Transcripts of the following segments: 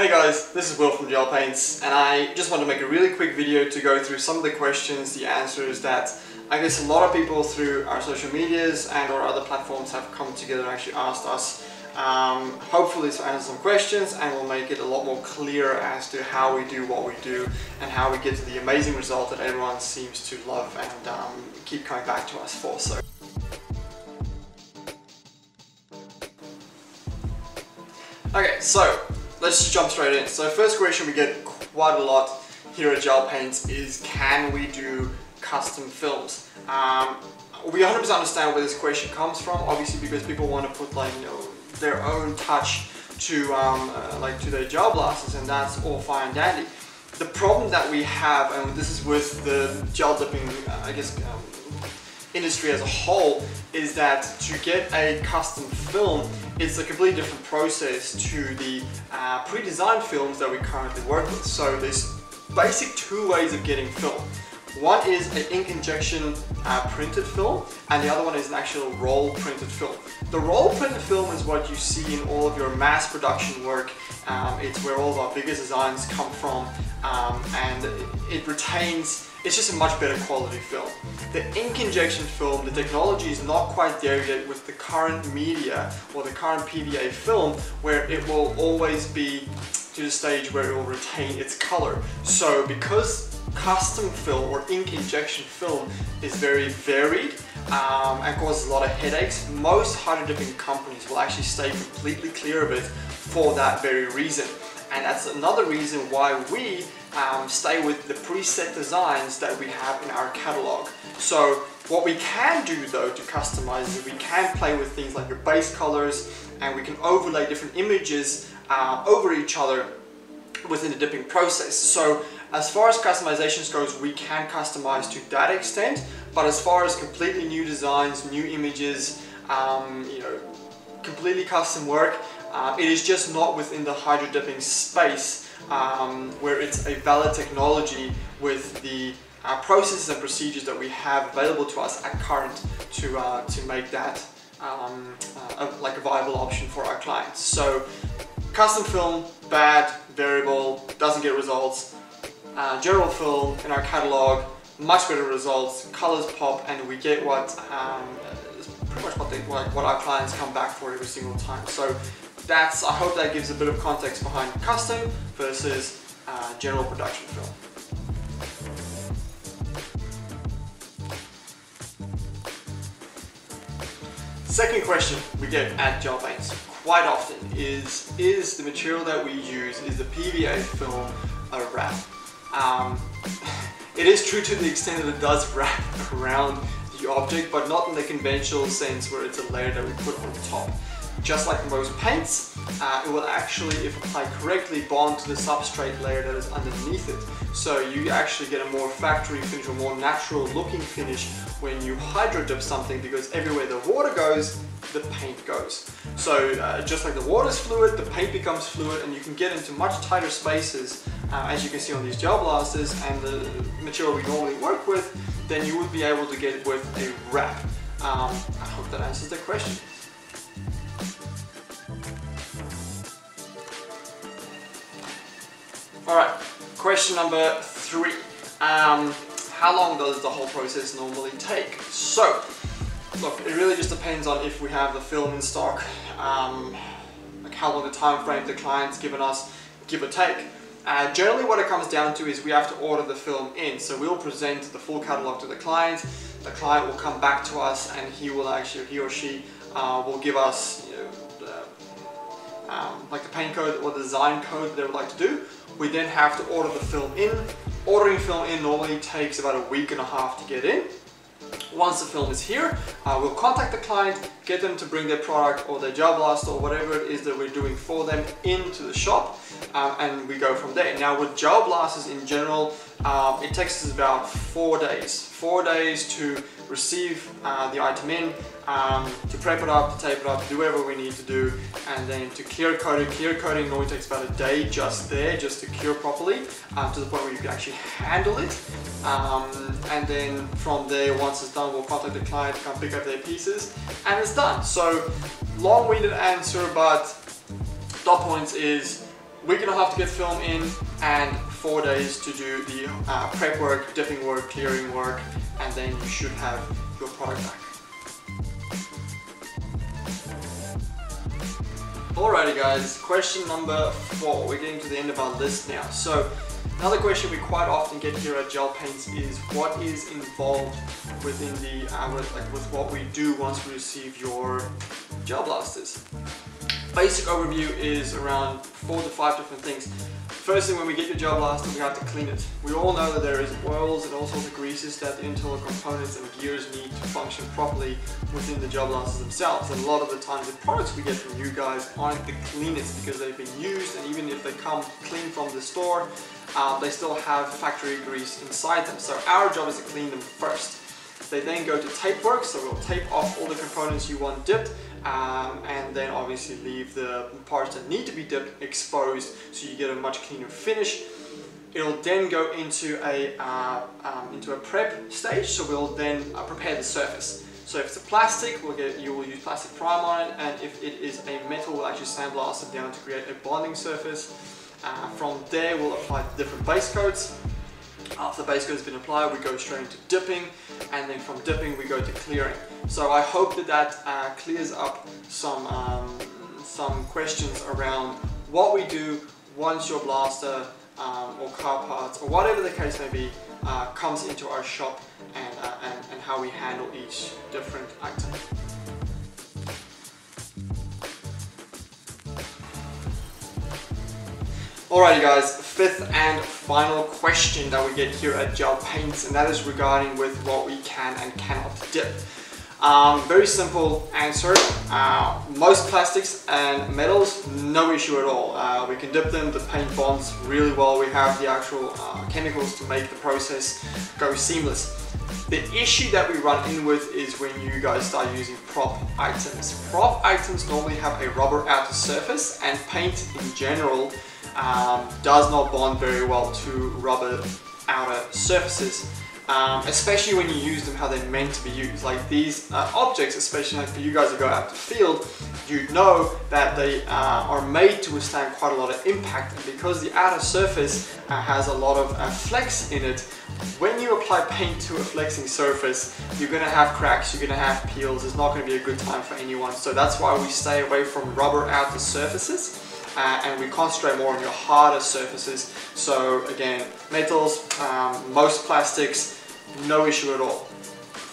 Hey guys, this is Will from Gel Paints and I just want to make a really quick video to go through some of the questions, the answers that I guess a lot of people through our social medias and or other platforms have come together and actually asked us. Um, hopefully to answer some questions and we'll make it a lot more clear as to how we do what we do and how we get to the amazing result that everyone seems to love and um, keep coming back to us for. So. Okay, so let's just jump straight in. So first question we get quite a lot here at Gel Paints is can we do custom films? Um, we 100% understand where this question comes from, obviously because people want to put like, you know, their own touch to um, uh, like to their gel blasters and that's all fine and dandy. The problem that we have, and this is with the gel dipping, uh, I guess, um, industry as a whole, is that to get a custom film it's a completely different process to the uh, pre-designed films that we currently work with. So there's basic two ways of getting film. One is an ink injection uh, printed film and the other one is an actual roll printed film. The roll printed film is what you see in all of your mass production work. Um, it's where all of our biggest designs come from um, and it retains it's just a much better quality film. The ink injection film, the technology is not quite there yet with the current media or the current PVA film where it will always be to the stage where it will retain its color. So because custom film or ink injection film is very varied um, and causes a lot of headaches, most hydro dipping companies will actually stay completely clear of it for that very reason. And that's another reason why we um, stay with the preset designs that we have in our catalog. So what we can do though to customize is we can play with things like your base colors and we can overlay different images uh, over each other within the dipping process. So as far as customizations goes, we can customize to that extent, but as far as completely new designs, new images, um, you know, completely custom work, uh, it is just not within the hydro dipping space um, where it's a valid technology with the uh, processes and procedures that we have available to us at current to, uh, to make that um, uh, a, like a viable option for our clients. So custom film, bad, variable, doesn't get results. Uh, general film in our catalog, much better results, colors pop, and we get what um, pretty much what, they, what, what our clients come back for every single time. So that's, I hope that gives a bit of context behind custom versus uh, general production film. Second question we get at Gel Paints quite often is, is the material that we use, is the PVA film a wrap? Um, it is true to the extent that it does wrap around the object, but not in the conventional sense where it's a layer that we put on top just like most paints, uh, it will actually, if applied correctly, bond to the substrate layer that is underneath it. So you actually get a more factory finish, a more natural looking finish when you hydro dip something because everywhere the water goes, the paint goes. So uh, just like the water is fluid, the paint becomes fluid and you can get into much tighter spaces uh, as you can see on these gel blasters and the material we normally work with, then you would be able to get it with a wrap. Um, I hope that answers the question. Alright, question number three. Um, how long does the whole process normally take? So, look, it really just depends on if we have the film in stock, um, like how long the time frame the client's given us, give or take. Uh, generally what it comes down to is we have to order the film in. So we'll present the full catalog to the client, the client will come back to us and he will actually, he or she uh, will give us you know, um, like the paint code or the design code that they would like to do. We then have to order the film in. Ordering film in normally takes about a week and a half to get in. Once the film is here, uh, we'll contact the client, get them to bring their product or their job blast or whatever it is that we're doing for them into the shop um, and we go from there. Now with gel blasters in general, um, it takes us about four days. Four days to receive uh, the item in, um, to prep it up, to tape it up, do whatever we need to do, and then to clear coat it. Clear coating normally takes about a day just there, just to cure properly, uh, to the point where you can actually handle it. Um, and then from there, once it's done, we'll contact the client, come pick up their pieces, and it's done. So long-winded answer, but dot points is we're gonna have to get film in and four days to do the uh, prep work, dipping work, clearing work, and then you should have your product back. Alrighty guys, question number four. We're getting to the end of our list now. So another question we quite often get here at Gel Paints is what is involved within the, uh, with, like with what we do once we receive your gel blasters. Basic overview is around four to five different things. Firstly, when we get your gel blaster, we have to clean it. We all know that there is oils and all sorts of greases that the internal components and gears need to function properly within the gel blasters themselves. And a lot of the times the products we get from you guys aren't the cleanest because they've been used and even if they come clean from the store, uh, they still have factory grease inside them. So our job is to clean them first. They then go to tape work, so we'll tape off all the components you want dipped um, and then obviously leave the parts that need to be dipped exposed so you get a much cleaner finish. It'll then go into a, uh, um, into a prep stage, so we'll then uh, prepare the surface. So if it's a plastic, we'll get, you will use plastic prime on it, and if it is a metal, we'll actually sandblast it down to create a bonding surface. Uh, from there, we'll apply different base coats. After the base coat has been applied, we go straight into dipping, and then from dipping, we go to clearing. So I hope that that uh, clears up some, um, some questions around what we do once your blaster um, or car parts or whatever the case may be uh, comes into our shop and, uh, and, and how we handle each different item. Alrighty guys, fifth and final question that we get here at Gel Paints and that is regarding with what we can and cannot dip. Um, very simple answer. Uh, most plastics and metals, no issue at all. Uh, we can dip them, the paint bonds really well. We have the actual uh, chemicals to make the process go seamless. The issue that we run in with is when you guys start using prop items. Prop items normally have a rubber outer surface and paint in general um, does not bond very well to rubber outer surfaces. Um, especially when you use them how they're meant to be used. Like these uh, objects, especially like for you guys to go out to the field, you know that they uh, are made to withstand quite a lot of impact and because the outer surface uh, has a lot of uh, flex in it, when you apply paint to a flexing surface, you're going to have cracks, you're going to have peels, it's not going to be a good time for anyone. So that's why we stay away from rubber outer surfaces. Uh, and we concentrate more on your harder surfaces. So again, metals, um, most plastics, no issue at all.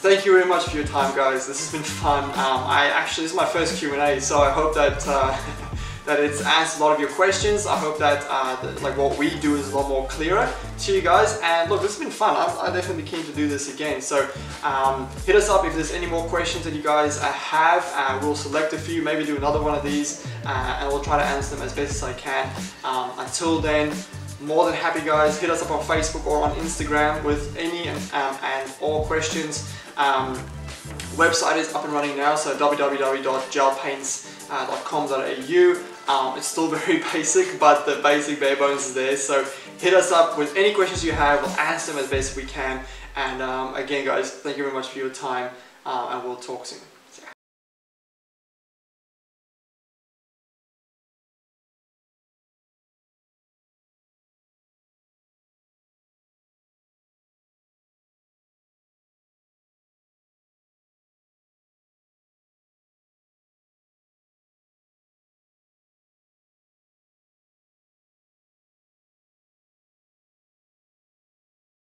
Thank you very much for your time guys, this has been fun. Um, I actually, this is my first Q&A, so I hope that uh, that it's answered a lot of your questions. I hope that, uh, like what we do is a lot more clearer to you guys. And look, this has been fun. I'm, I'm definitely keen to do this again. So um, hit us up if there's any more questions that you guys uh, have. Uh, we'll select a few, maybe do another one of these, uh, and we'll try to answer them as best as I can. Um, until then, more than happy guys hit us up on facebook or on instagram with any and, um, and all questions um, website is up and running now so www.gelpaints.com.au um, it's still very basic but the basic bare bones is there. So hit us up with any questions you have. We'll answer them as best we can. And um, again guys thank you very much for your time uh, and we'll talk soon